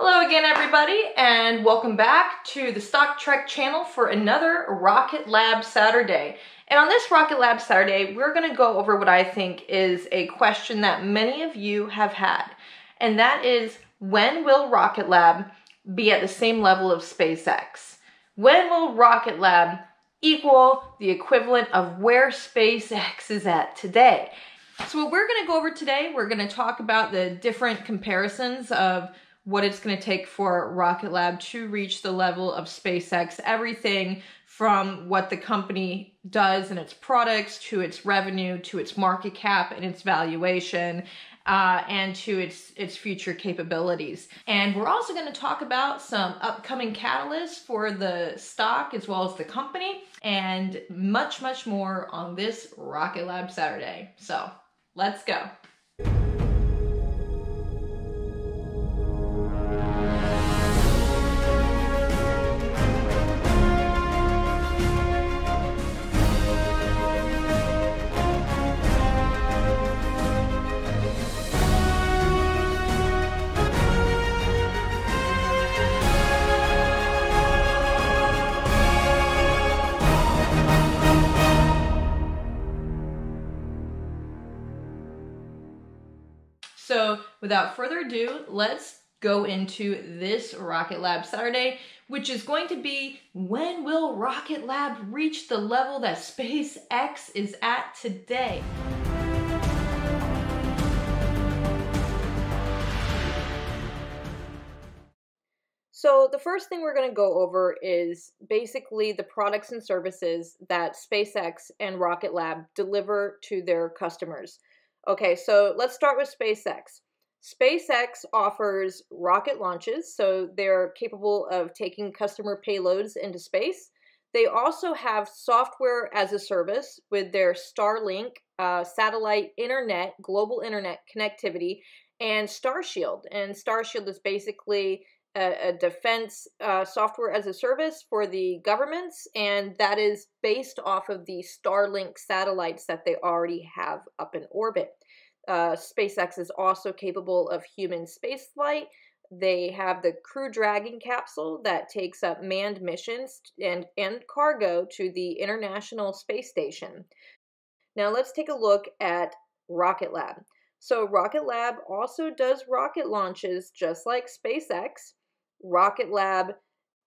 Hello again, everybody, and welcome back to the Stock Trek channel for another Rocket Lab Saturday. And on this Rocket Lab Saturday, we're going to go over what I think is a question that many of you have had, and that is when will Rocket Lab be at the same level of SpaceX? When will Rocket Lab equal the equivalent of where SpaceX is at today? So, what we're going to go over today, we're going to talk about the different comparisons of what it's going to take for Rocket Lab to reach the level of SpaceX, everything from what the company does and its products to its revenue to its market cap and its valuation uh, and to its its future capabilities. And we're also going to talk about some upcoming catalysts for the stock as well as the company and much much more on this Rocket Lab Saturday. So let's go. Without further ado, let's go into this Rocket Lab Saturday, which is going to be when will Rocket Lab reach the level that SpaceX is at today? So the first thing we're going to go over is basically the products and services that SpaceX and Rocket Lab deliver to their customers. Okay, so let's start with SpaceX. SpaceX offers rocket launches, so they're capable of taking customer payloads into space. They also have software as a service with their Starlink uh, satellite internet, global internet connectivity, and Starshield. And Starshield is basically a, a defense uh, software as a service for the governments, and that is based off of the Starlink satellites that they already have up in orbit. Uh, SpaceX is also capable of human spaceflight. They have the Crew Dragon capsule that takes up manned missions and, and cargo to the International Space Station. Now let's take a look at Rocket Lab. So Rocket Lab also does rocket launches just like SpaceX. Rocket Lab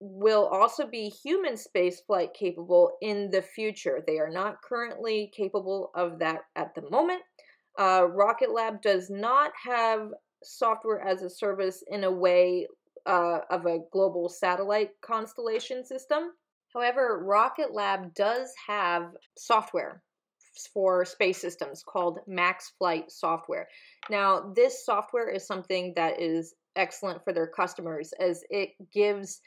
will also be human spaceflight capable in the future. They are not currently capable of that at the moment. Uh, Rocket Lab does not have software as a service in a way uh, of a global satellite constellation system. However, Rocket Lab does have software for space systems called Max Flight software. Now, this software is something that is excellent for their customers as it gives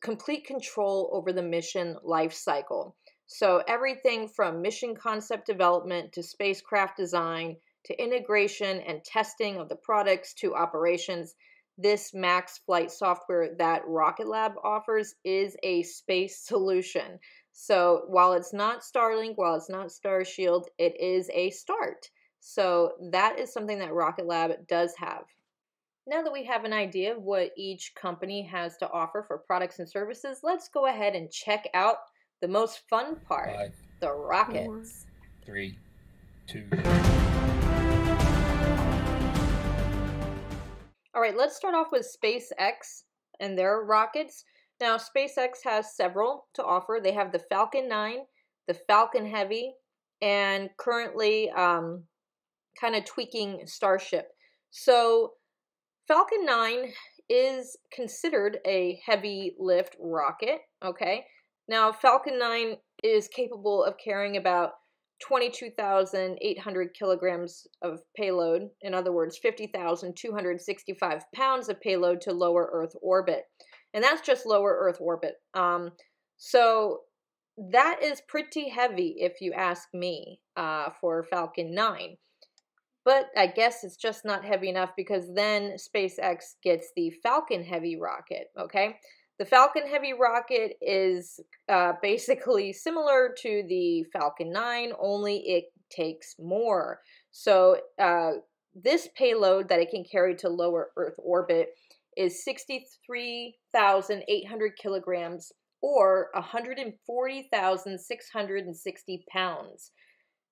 complete control over the mission life cycle. So, everything from mission concept development to spacecraft design to integration and testing of the products to operations, this Max Flight software that Rocket Lab offers is a space solution. So, while it's not Starlink, while it's not Starshield, it is a start. So, that is something that Rocket Lab does have. Now that we have an idea of what each company has to offer for products and services, let's go ahead and check out the most fun part Five, the rockets. four, three, two. All right, let's start off with SpaceX and their rockets. Now, SpaceX has several to offer. They have the Falcon 9, the Falcon Heavy, and currently um, kind of tweaking Starship. So, Falcon 9 is considered a heavy lift rocket, okay? Now, Falcon 9 is capable of carrying about 22,800 kilograms of payload, in other words, 50,265 pounds of payload to lower Earth orbit. And that's just lower Earth orbit. Um, so that is pretty heavy, if you ask me, uh, for Falcon 9. But I guess it's just not heavy enough because then SpaceX gets the Falcon Heavy rocket, okay? The Falcon Heavy rocket is uh, basically similar to the Falcon 9, only it takes more. So, uh, this payload that it can carry to lower Earth orbit is 63,800 kilograms or 140,660 pounds.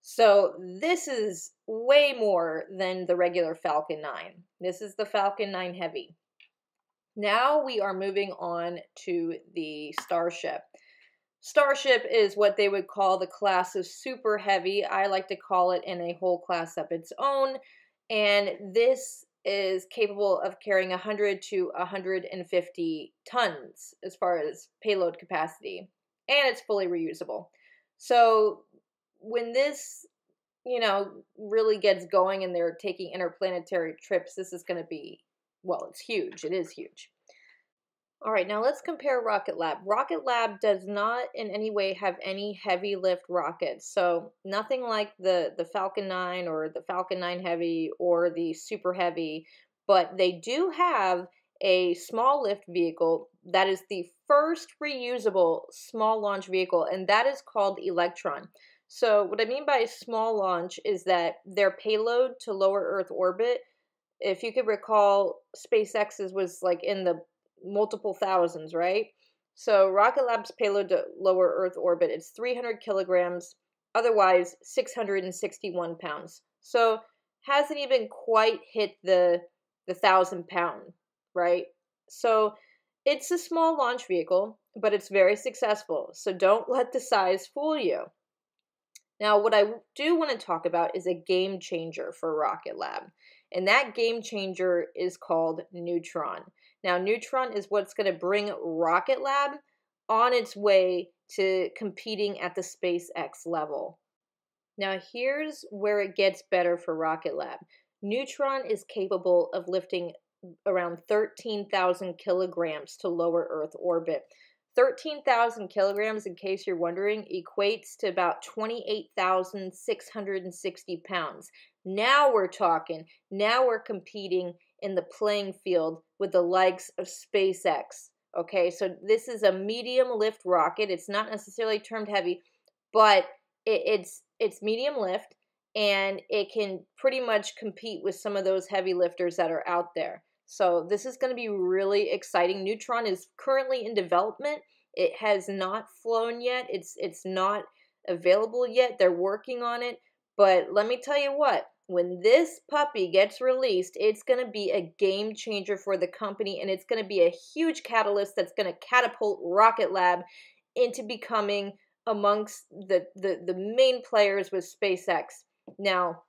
So this is way more than the regular Falcon 9. This is the Falcon 9 Heavy. Now we are moving on to the Starship. Starship is what they would call the class of super heavy. I like to call it in a whole class of its own. And this is capable of carrying 100 to 150 tons as far as payload capacity. And it's fully reusable. So when this, you know, really gets going and they're taking interplanetary trips, this is going to be, well, it's huge. It is huge. All right, now let's compare Rocket Lab. Rocket Lab does not in any way have any heavy lift rockets. So nothing like the, the Falcon 9 or the Falcon 9 Heavy or the Super Heavy, but they do have a small lift vehicle that is the first reusable small launch vehicle, and that is called Electron. So what I mean by small launch is that their payload to lower Earth orbit, if you could recall, SpaceX's was like in the multiple thousands, right? So Rocket Lab's payload to lower Earth orbit, is 300 kilograms, otherwise 661 pounds. So hasn't even quite hit the the thousand pound, right? So it's a small launch vehicle, but it's very successful. So don't let the size fool you. Now, what I do want to talk about is a game changer for Rocket Lab, and that game changer is called Neutron. Now, Neutron is what's going to bring Rocket Lab on its way to competing at the SpaceX level. Now, here's where it gets better for Rocket Lab. Neutron is capable of lifting around 13,000 kilograms to lower Earth orbit. 13,000 kilograms, in case you're wondering, equates to about 28,660 pounds. Now we're talking. Now we're competing in the playing field with the likes of SpaceX. Okay, so this is a medium lift rocket. It's not necessarily termed heavy, but it, it's it's medium lift and it can pretty much compete with some of those heavy lifters that are out there. So this is going to be really exciting. Neutron is currently in development. It has not flown yet. It's it's not available yet. They're working on it. But let me tell you what, when this puppy gets released, it's going to be a game changer for the company and it's going to be a huge catalyst that's going to catapult Rocket Lab into becoming amongst the, the, the main players with SpaceX. Now,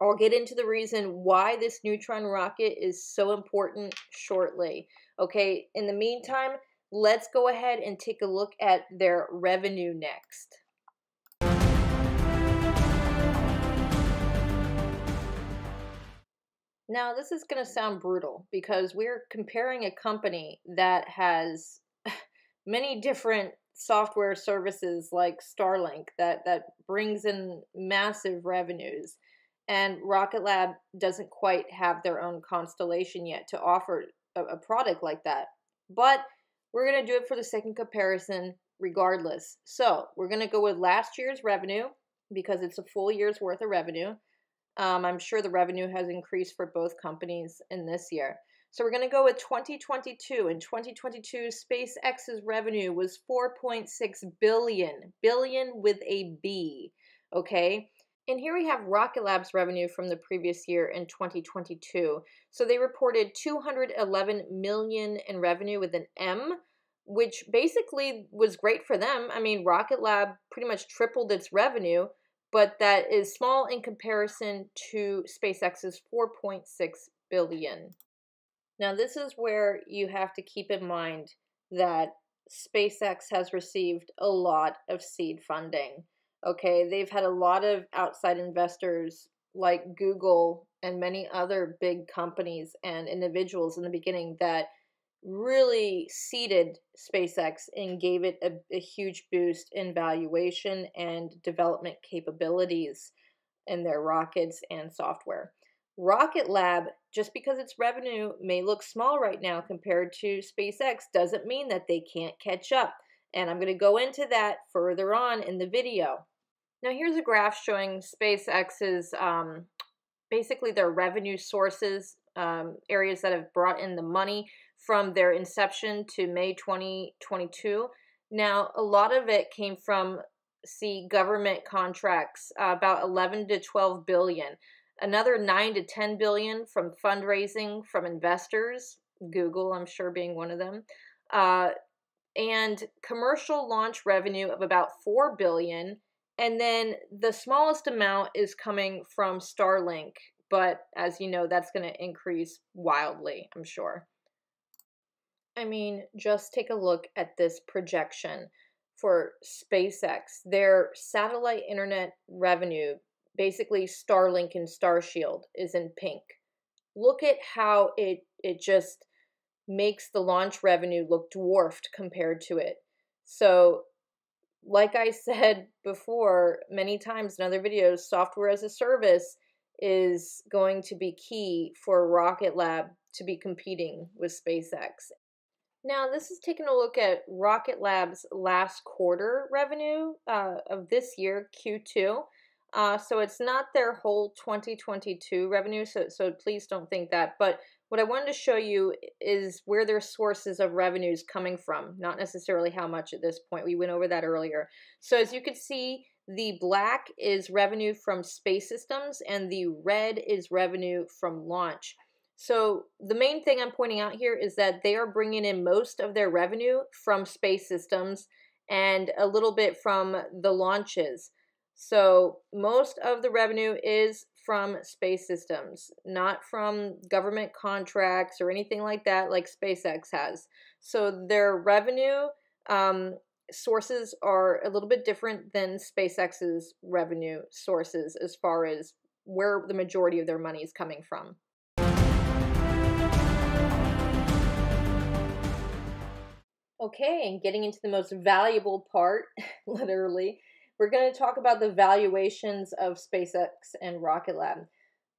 I'll get into the reason why this Neutron rocket is so important shortly. Okay, in the meantime, let's go ahead and take a look at their revenue next. Now, this is going to sound brutal because we're comparing a company that has many different software services like Starlink that, that brings in massive revenues. And Rocket Lab doesn't quite have their own constellation yet to offer a, a product like that. But we're going to do it for the second comparison regardless. So we're going to go with last year's revenue because it's a full year's worth of revenue. Um, I'm sure the revenue has increased for both companies in this year. So we're going to go with 2022. In 2022, SpaceX's revenue was 4.6 billion, billion with a B. Okay. And here we have Rocket Lab's revenue from the previous year in 2022. So they reported 211 million in revenue with an M, which basically was great for them. I mean, Rocket Lab pretty much tripled its revenue but that is small in comparison to SpaceX's 4.6 billion. Now, this is where you have to keep in mind that SpaceX has received a lot of seed funding. Okay, they've had a lot of outside investors like Google and many other big companies and individuals in the beginning that really seeded SpaceX and gave it a, a, huge boost in valuation and development capabilities in their rockets and software. Rocket Lab, just because its revenue may look small right now compared to SpaceX, doesn't mean that they can't catch up. And I'm going to go into that further on in the video. Now, here's a graph showing SpaceX's um, basically their revenue sources, um, areas that have brought in the money from their inception to May 2022. Now, a lot of it came from see government contracts, uh, about 11 to 12 billion. Another 9 to 10 billion from fundraising from investors, Google, I'm sure being one of them. Uh, and commercial launch revenue of about 4 billion and then the smallest amount is coming from Starlink, but as you know, that's going to increase wildly, I'm sure. I mean, just take a look at this projection for SpaceX. Their satellite internet revenue, basically Starlink and Starshield, is in pink. Look at how it it just makes the launch revenue look dwarfed compared to it. So like I said before many times in other videos, software as a service is going to be key for Rocket Lab to be competing with SpaceX. Now, this is taking a look at Rocket Lab's last quarter revenue uh, of this year, Q2. Uh, so it's not their whole 2022 revenue, so, so please don't think that. But what I wanted to show you is where their sources of revenues coming from, not necessarily how much at this point. We went over that earlier. So as you can see, the black is revenue from space systems and the red is revenue from launch. So the main thing I'm pointing out here is that they are bringing in most of their revenue from space systems and a little bit from the launches. So most of the revenue is from space systems, not from government contracts or anything like that, like SpaceX has. So their revenue um, sources are a little bit different than SpaceX's revenue sources as far as where the majority of their money is coming from. Okay, and getting into the most valuable part, literally, we're going to talk about the valuations of SpaceX and Rocket Lab.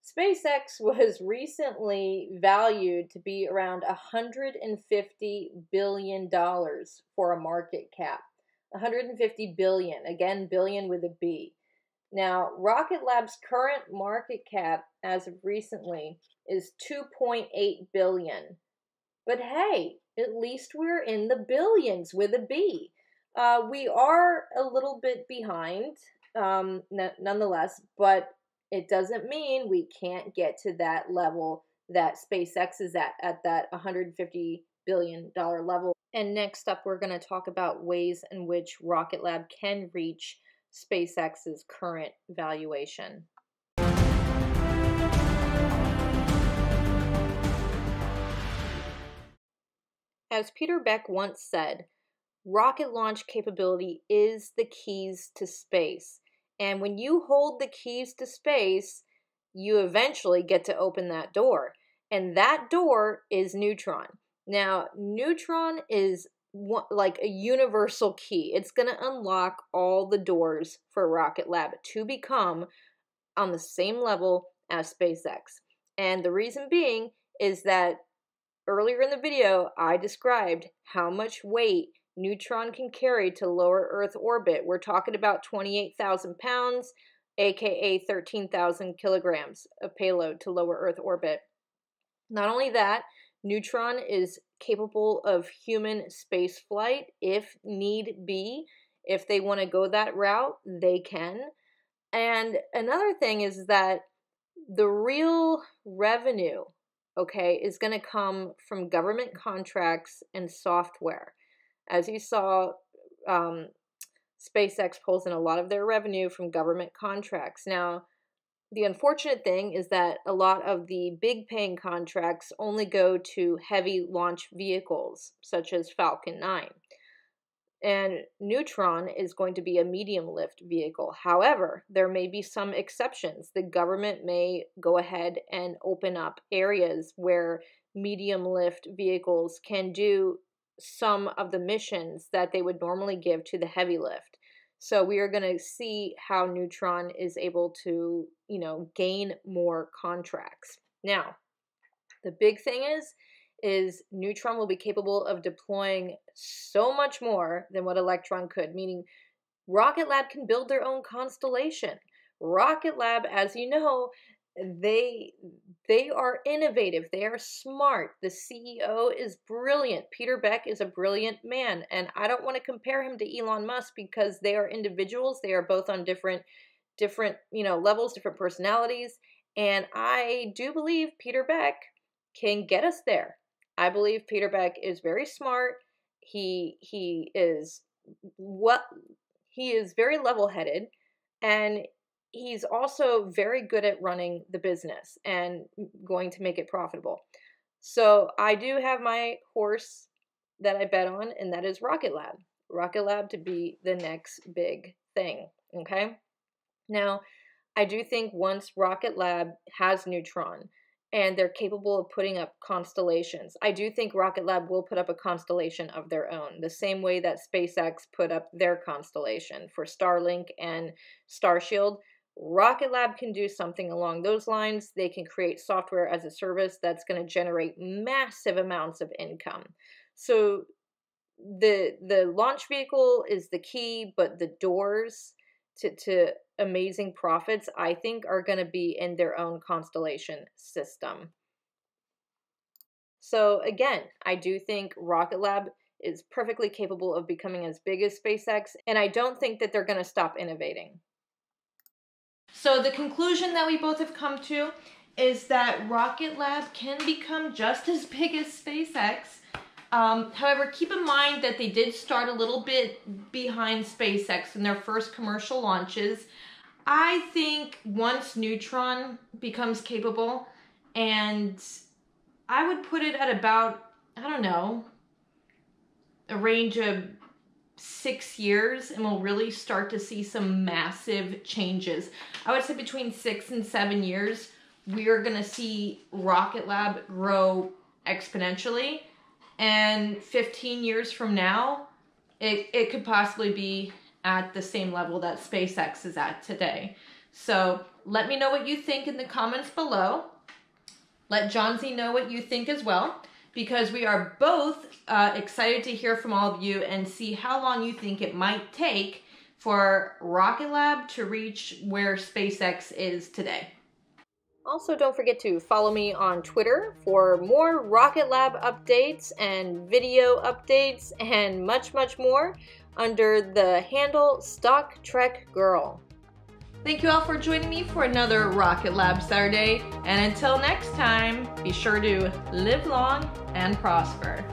SpaceX was recently valued to be around $150 billion for a market cap. 150 billion, again, billion with a B. Now, Rocket Lab's current market cap as of recently is 2.8 billion. But hey, at least we're in the billions with a B. Uh, we are a little bit behind, um, n- nonetheless, but it doesn't mean we can't get to that level that SpaceX is at, at that 150 billion dollar level. And next up, we're going to talk about ways in which Rocket Lab can reach SpaceX's current valuation. As Peter Beck once said, rocket launch capability is the keys to space. And when you hold the keys to space, you eventually get to open that door. And that door is Neutron. Now, Neutron is one, like a universal key. It's going to unlock all the doors for Rocket Lab to become on the same level as SpaceX. And the reason being is that earlier in the video, I described how much weight Neutron can carry to lower Earth orbit. We're talking about 28,000 pounds, aka 13,000 kilograms of payload to lower Earth orbit. Not only that, Neutron is capable of human space flight if need be. If they want to go that route, they can. And another thing is that the real revenue, okay, is going to come from government contracts and software. As you saw, um, SpaceX pulls in a lot of their revenue from government contracts. Now, the unfortunate thing is that a lot of the big paying contracts only go to heavy launch vehicles, such as Falcon 9. And Neutron is going to be a medium lift vehicle. However, there may be some exceptions. The government may go ahead and open up areas where medium lift vehicles can do some of the missions that they would normally give to the heavy lift. So we are going to see how Neutron is able to, you know, gain more contracts. Now, the big thing is is Neutron will be capable of deploying so much more than what Electron could, meaning Rocket Lab can build their own constellation. Rocket Lab, as you know, they they are innovative. They are smart. The ceo is brilliant. Peter beck is a brilliant man and i don't want to compare him to elon musk because they are individuals. They are both on different different you know levels different personalities and i do believe peter beck can get us there i believe peter beck is very smart he he is what he is very level-headed and he's also very good at running the business and going to make it profitable. So I do have my horse that I bet on, and that is Rocket Lab. Rocket Lab to be the next big thing. Okay. Now, I do think once Rocket Lab has Neutron and they're capable of putting up constellations, I do think Rocket Lab will put up a constellation of their own, the same way that SpaceX put up their constellation for Starlink and Starshield. Rocket Lab can do something along those lines. They can create software as a service that's going to generate massive amounts of income. So the the launch vehicle is the key, but the doors to, to amazing profits, I think, are going to be in their own constellation system. So again, I do think Rocket Lab is perfectly capable of becoming as big as SpaceX, and I don't think that they're going to stop innovating. So the conclusion that we both have come to is that Rocket Lab can become just as big as SpaceX. Um, however, keep in mind that they did start a little bit behind SpaceX in their first commercial launches. I think once Neutron becomes capable, and I would put it at about, I don't know, a range of six years and we'll really start to see some massive changes. I would say between six and seven years, we are going to see Rocket Lab grow exponentially. And 15 years from now, it, it could possibly be at the same level that SpaceX is at today. So let me know what you think in the comments below. Let Jhansi know what you think as well because we are both uh, excited to hear from all of you and see how long you think it might take for Rocket Lab to reach where SpaceX is today. Also, don't forget to follow me on Twitter for more Rocket Lab updates and video updates and much, much more under the handle Stock Trek Girl. Thank you all for joining me for another Rocket Lab Saturday. And until next time, be sure to live long and prosper.